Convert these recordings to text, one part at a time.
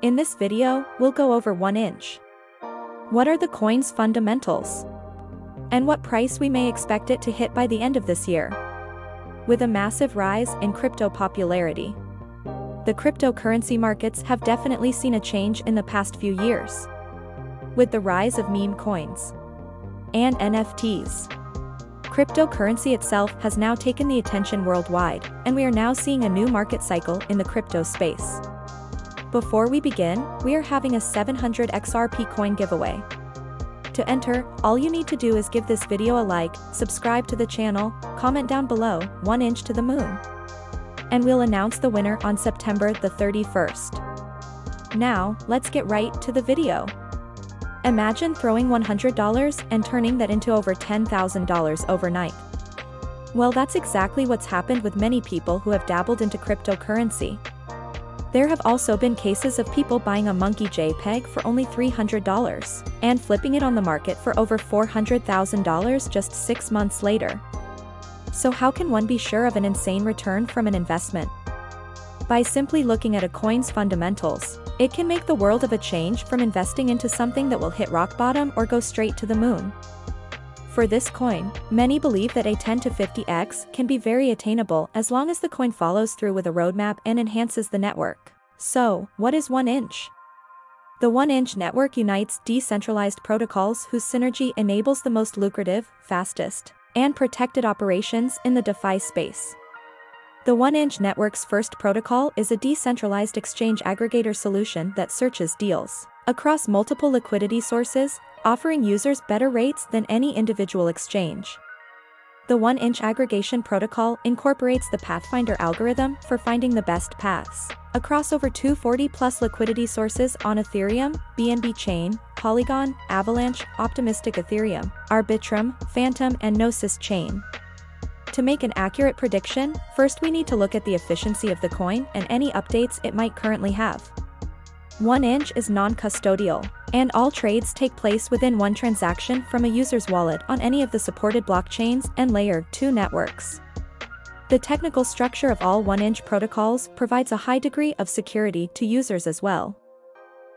In this video, we'll go over 1 inch. What are the coin's fundamentals? And what price we may expect it to hit by the end of this year? With a massive rise in crypto popularity, the cryptocurrency markets have definitely seen a change in the past few years. With the rise of meme coins and NFTs, cryptocurrency itself has now taken the attention worldwide, and we are now seeing a new market cycle in the crypto space. Before we begin, we are having a 700 XRP coin giveaway. To enter, all you need to do is give this video a like, subscribe to the channel, comment down below, 1 inch to the moon. And we'll announce the winner on September the 31st. Now, let's get right to the video. Imagine throwing $100 and turning that into over $10,000 overnight. Well that's exactly what's happened with many people who have dabbled into cryptocurrency. There have also been cases of people buying a monkey JPEG for only $300 and flipping it on the market for over $400,000 just six months later. So how can one be sure of an insane return from an investment? By simply looking at a coin's fundamentals, it can make the world of a change from investing into something that will hit rock bottom or go straight to the moon. For this coin, many believe that a 10 to 50x can be very attainable as long as the coin follows through with a roadmap and enhances the network. So, what is 1 inch? The 1 inch network unites decentralized protocols whose synergy enables the most lucrative, fastest, and protected operations in the DeFi space. The 1 inch network's first protocol is a decentralized exchange aggregator solution that searches deals across multiple liquidity sources offering users better rates than any individual exchange. The 1-inch aggregation protocol incorporates the Pathfinder algorithm for finding the best paths across over 240 plus liquidity sources on Ethereum, BNB Chain, Polygon, Avalanche, Optimistic Ethereum, Arbitrum, Fantom and Gnosis Chain. To make an accurate prediction, first we need to look at the efficiency of the coin and any updates it might currently have. 1 inch is non-custodial, and all trades take place within one transaction from a user's wallet on any of the supported blockchains and Layer 2 networks. The technical structure of all 1-inch protocols provides a high degree of security to users as well.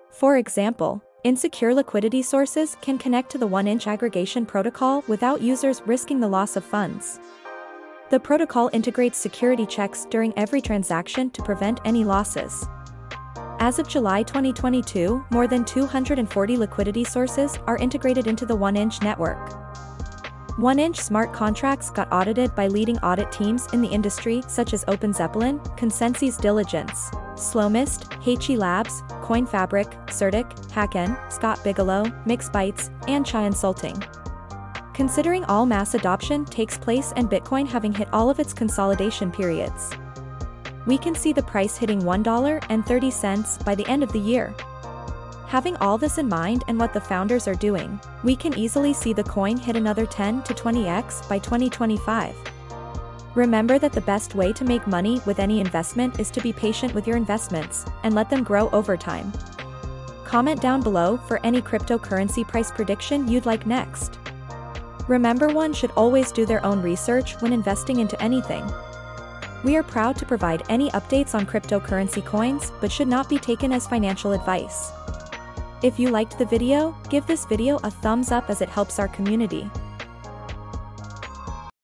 For example, insecure liquidity sources can connect to the 1-inch aggregation protocol without users risking the loss of funds. The protocol integrates security checks during every transaction to prevent any losses. As of July 2022, more than 240 liquidity sources are integrated into the 1inch network. 1inch smart contracts got audited by leading audit teams in the industry such as OpenZeppelin, Consensys Diligence, Slowmist, HE Labs, CoinFabric, CertiK, Hacken, Scott Bigelow, MixBytes, and Chainsulting. Considering all mass adoption takes place and Bitcoin having hit all of its consolidation periods, we can see the price hitting $1.30 by the end of the year. Having all this in mind and what the founders are doing, we can easily see the coin hit another 10 to 20x by 2025. Remember that the best way to make money with any investment is to be patient with your investments and let them grow over time. Comment down below for any cryptocurrency price prediction you'd like next. Remember one should always do their own research when investing into anything. We are proud to provide any updates on cryptocurrency coins but should not be taken as financial advice. If you liked the video, give this video a thumbs up as it helps our community.